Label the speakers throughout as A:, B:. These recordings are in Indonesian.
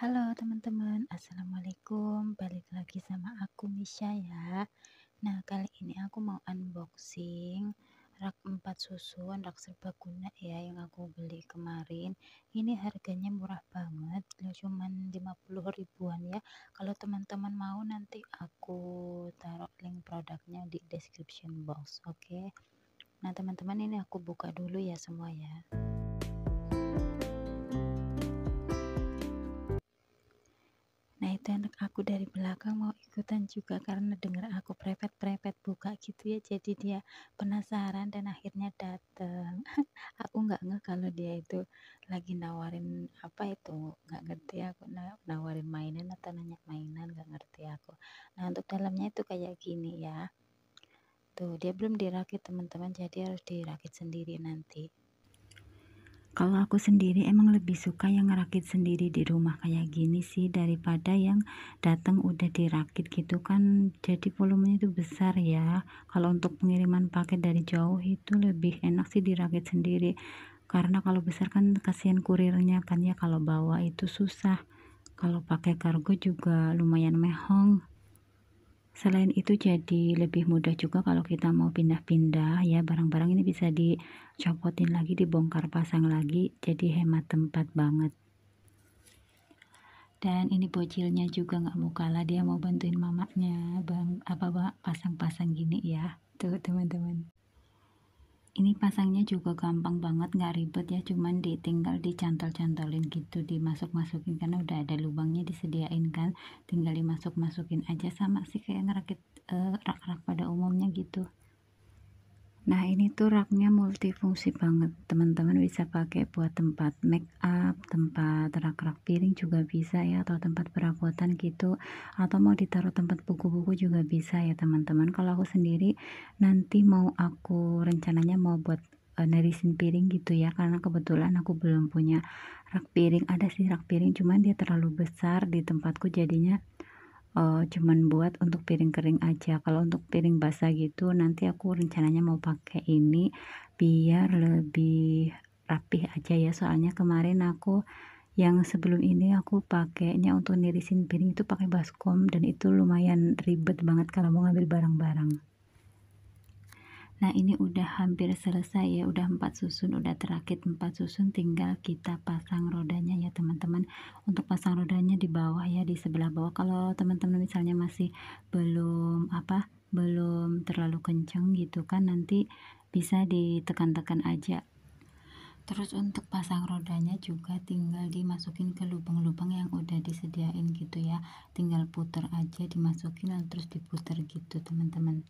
A: Halo teman-teman, Assalamualaikum. Balik lagi sama aku Misha ya. Nah kali ini aku mau unboxing rak 4 susun, rak serbaguna ya yang aku beli kemarin. Ini harganya murah banget, cuman 50 ribuan ya. Kalau teman-teman mau nanti aku taruh link produknya di description box oke? Okay? Nah teman-teman ini aku buka dulu ya semua ya Nah itu anak aku dari belakang mau ikutan juga karena dengar aku prepet-prepet buka gitu ya jadi dia penasaran dan akhirnya dateng. Aku nggak ngeh kalau dia itu lagi nawarin apa itu nggak ngerti aku nawarin mainan atau nanya mainan nggak ngerti aku. Nah untuk dalamnya itu kayak gini ya. Tuh dia belum dirakit teman-teman jadi harus dirakit sendiri nanti kalau aku sendiri emang lebih suka yang ngerakit sendiri di rumah kayak gini sih daripada yang datang udah dirakit gitu kan. Jadi volumenya itu besar ya. Kalau untuk pengiriman paket dari jauh itu lebih enak sih dirakit sendiri. Karena kalau besar kan kasihan kurirnya kan ya kalau bawa itu susah. Kalau pakai kargo juga lumayan mehong Selain itu jadi lebih mudah juga kalau kita mau pindah-pindah ya barang-barang ini bisa dicopotin lagi dibongkar pasang lagi jadi hemat tempat banget. Dan ini bocilnya juga nggak mau kalah dia mau bantuin mamanya bang apa pasang-pasang gini ya. Tuh teman-teman ini pasangnya juga gampang banget nggak ribet ya cuman ditinggal dicantol-cantolin gitu dimasuk-masukin karena udah ada lubangnya disediain kan. Tinggal dimasuk-masukin aja sama sih kayak ngerakit eh, rak-rak uh, pada umumnya gitu Nah ini tuh raknya multifungsi banget. Teman-teman bisa pakai buat tempat make up, tempat rak-rak piring juga bisa ya atau tempat perabotan gitu. Atau mau ditaruh tempat buku-buku juga bisa ya teman-teman. Kalau aku sendiri nanti mau aku rencananya mau buat uh, nerisin piring gitu ya karena kebetulan aku belum punya rak piring. Ada sih rak piring cuman dia terlalu besar di tempatku jadinya uh, cuman buat untuk piring kering aja. Kalau untuk piring basah gitu nanti aku rencananya mau pakai ini biar lebih rapih aja ya. Soalnya kemarin aku yang sebelum ini aku pakainya untuk nirisin piring itu pakai baskom dan itu lumayan ribet banget kalau mau ngambil barang-barang Nah ini udah hampir selesai ya udah empat susun udah terakit empat susun tinggal kita pasang rodanya ya teman-teman. Untuk pasang rodanya di bawah ya di sebelah bawah. Kalau teman-teman misalnya masih belum apa belum terlalu kenceng gitu kan nanti bisa ditekan-tekan aja. Terus untuk pasang rodanya juga tinggal dimasukin ke lubang-lubang yang udah disediain gitu ya. Tinggal putar aja dimasukin terus diputar gitu teman-teman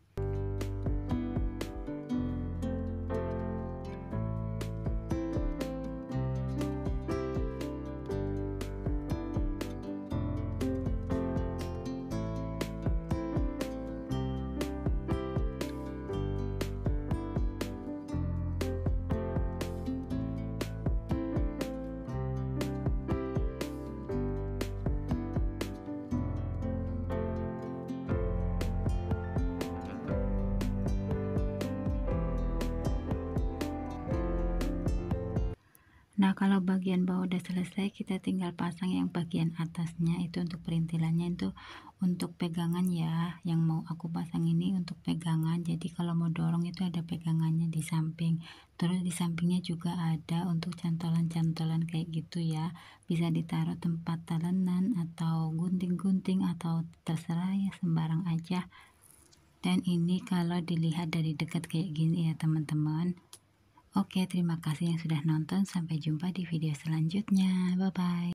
A: Nah kalau bagian bawah udah selesai kita tinggal pasang yang bagian atasnya. Itu untuk perintilannya itu untuk pegangan ya. Yang mau aku pasang ini untuk pegangan. Jadi kalau mau dorong itu ada pegangannya di samping. Terus di sampingnya juga ada untuk cantolan-cantolan kayak gitu ya. Bisa ditaruh tempat talenan atau gunting-gunting atau terserah ya sembarang aja. Dan ini kalau dilihat dari dekat kayak gini ya teman-teman Oke, terima kasih yang sudah nonton. Sampai jumpa di video selanjutnya. Bye bye.